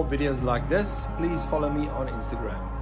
more videos like this, please follow me on Instagram.